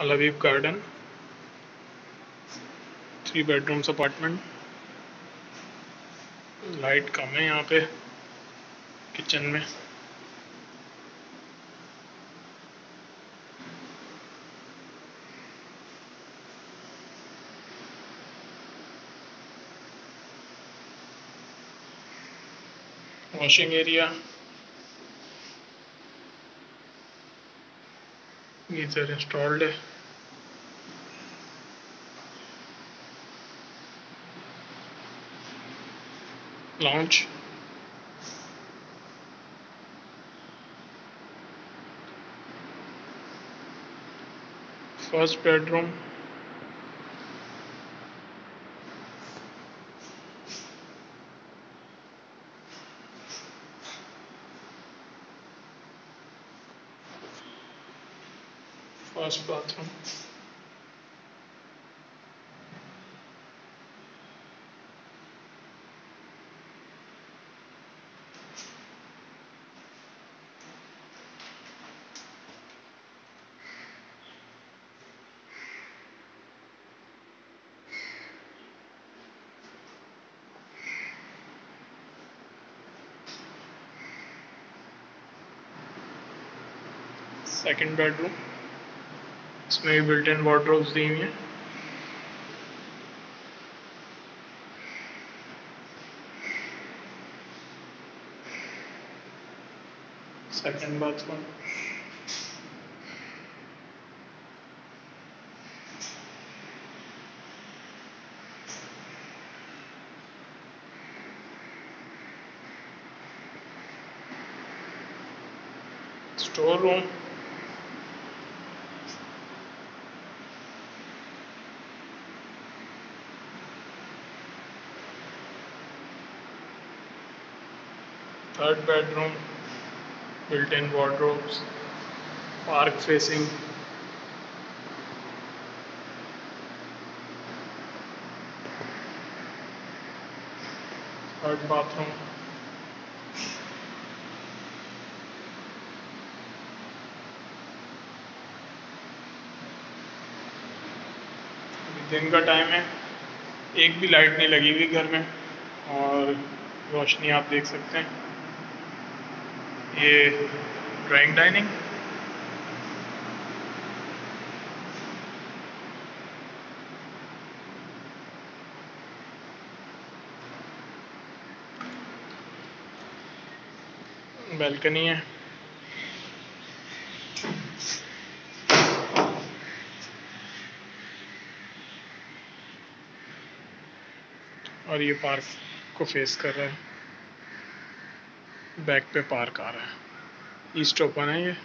अलवीब garden three bedrooms apartment light कम है यहाँ पे किचन में। वॉशिंग एरिया गीजर इंस्टॉल्ड है lounge first bedroom first bathroom second bedroom इसमें भी बिल्ट इन वार्ड्रोब्स दी हुई हैं। Second bathroom store room third bedroom built-in wardrobes park facing third bathroom दिन का टाइम है एक भी लाइट नहीं लगी हुई घर में और रोशनी आप देख सकते हैं ये ड्राइंग डाइनिंग बैल्कनी है। और ये पार्क को फेस कर रहा है। बैक पे पार्क आ रहा है। ईस्ट ओपन है ये।